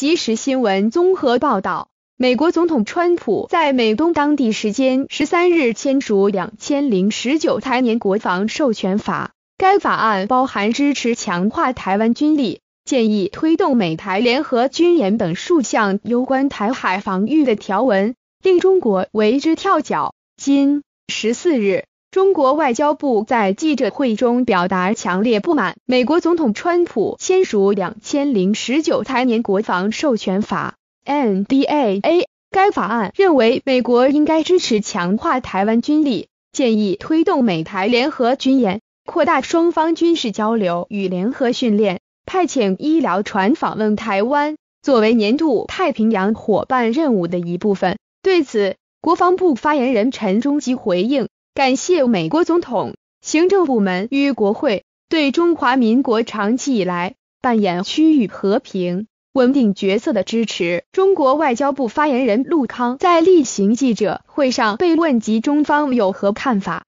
即时新闻综合报道，美国总统川普在美东当地时间十三日签署两千零十九财年国防授权法。该法案包含支持强化台湾军力、建议推动美台联合军演等数项有关台海防御的条文，令中国为之跳脚。今十四日。中国外交部在记者会中表达强烈不满，美国总统川普签署两千零十九财年国防授权法 （NDAA）。该法案认为，美国应该支持强化台湾军力，建议推动美台联合军演，扩大双方军事交流与联合训练，派遣医疗船访问台湾，作为年度太平洋伙伴任务的一部分。对此，国防部发言人陈忠基回应。感谢美国总统、行政部门与国会对中华民国长期以来扮演区域和平稳定角色的支持。中国外交部发言人陆康在例行记者会上被问及中方有何看法，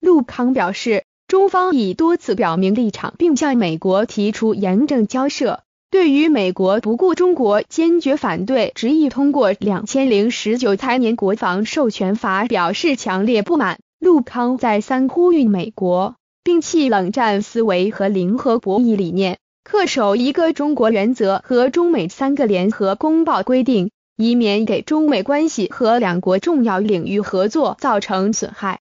陆康表示，中方已多次表明立场，并向美国提出严正交涉。对于美国不顾中国坚决反对，执意通过两千零十九财年国防授权法，表示强烈不满。陆康再三呼吁美国摒弃冷战思维和零和博弈理念，恪守一个中国原则和中美三个联合公报规定，以免给中美关系和两国重要领域合作造成损害。